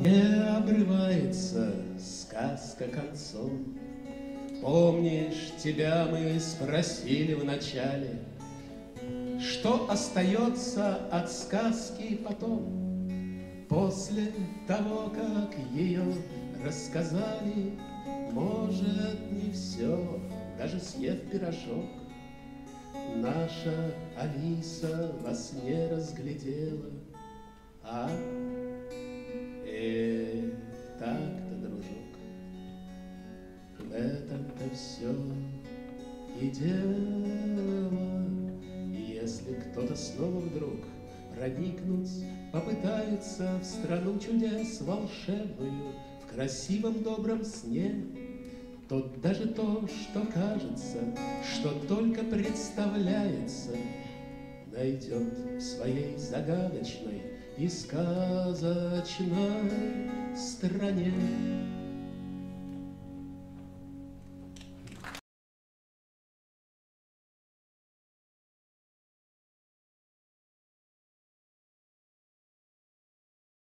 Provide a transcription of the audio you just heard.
Не обрывается сказка концом. Помнишь, тебя мы спросили вначале, Что остается от сказки потом, После того, как ее рассказали, Может, не все, даже съев пирожок, Наша Алиса во сне разглядела, А Эх, так-то, дружок, в этом-то все и дело. И если кто-то снова вдруг проникнуть попытается в страну чудес волшебную, в красивом добром сне, то даже то, что кажется, что только представляется, найдет в своей загадочной и сказочной стране.